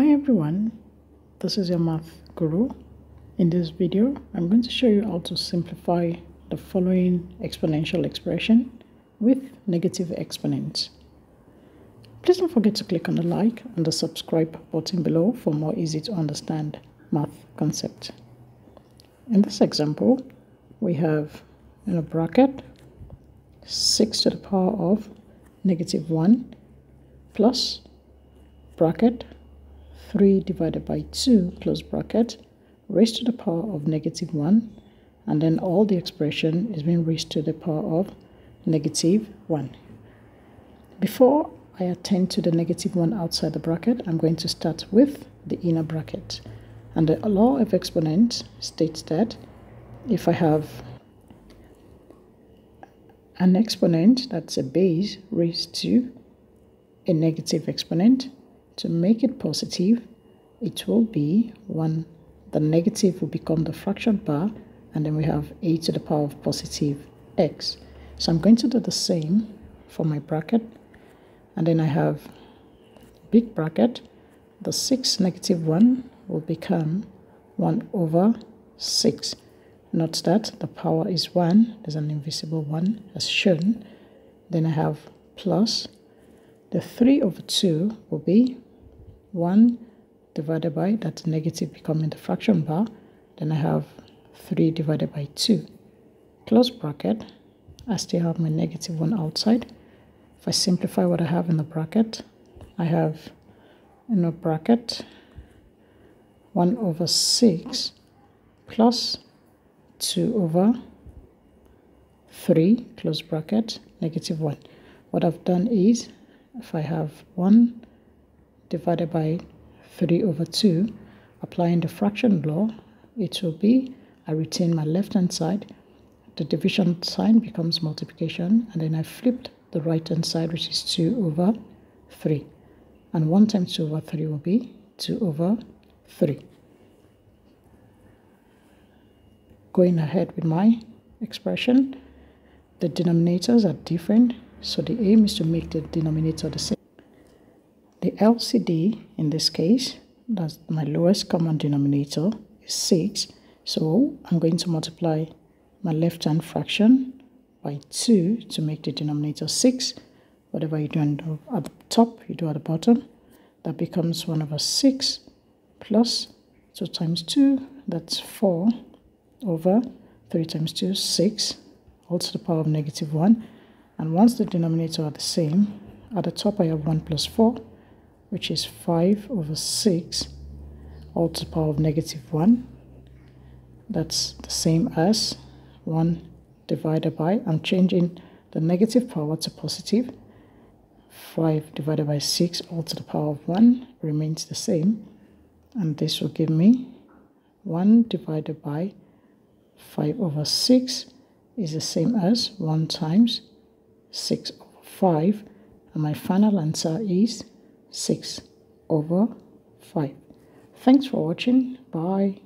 Hi everyone, this is your math guru. In this video, I'm going to show you how to simplify the following exponential expression with negative exponents. Please don't forget to click on the like and the subscribe button below for more easy to understand math concept. In this example, we have in a bracket 6 to the power of negative 1 plus bracket 3 divided by 2 close bracket raised to the power of negative 1 and then all the expression is being raised to the power of negative 1. Before I attend to the negative 1 outside the bracket, I'm going to start with the inner bracket. And the law of exponent states that if I have an exponent that's a base raised to a negative exponent, to make it positive, it will be 1. The negative will become the fraction bar, and then we have a to the power of positive x. So I'm going to do the same for my bracket, and then I have big bracket. The 6 negative 1 will become 1 over 6. Note that the power is 1, there's an invisible 1 as shown. Then I have plus the 3 over 2 will be 1 divided by that negative becoming the fraction bar. Then I have 3 divided by 2. Close bracket. I still have my negative 1 outside. If I simplify what I have in the bracket, I have in a bracket 1 over 6 plus 2 over 3, close bracket, negative 1. What I've done is, if I have 1 divided by 3 over 2, applying the fraction law, it will be, I retain my left hand side, the division sign becomes multiplication, and then I flipped the right hand side, which is 2 over 3. And 1 times 2 over 3 will be 2 over 3. going ahead with my expression. The denominators are different, so the aim is to make the denominator the same. The LCD in this case, that's my lowest common denominator, is 6. So I'm going to multiply my left-hand fraction by 2 to make the denominator 6. Whatever you do at the top, you do at the bottom. That becomes 1 over 6 plus 2 times 2, that's 4 over 3 times 2, 6, all to the power of negative 1. And once the denominator are the same, at the top I have 1 plus 4, which is 5 over 6, all to the power of negative 1. That's the same as 1 divided by, I'm changing the negative power to positive. 5 divided by 6 all to the power of 1 remains the same. And this will give me 1 divided by 5 over 6 is the same as 1 times 6 over 5 and my final answer is 6 over 5. Thanks for watching. Bye.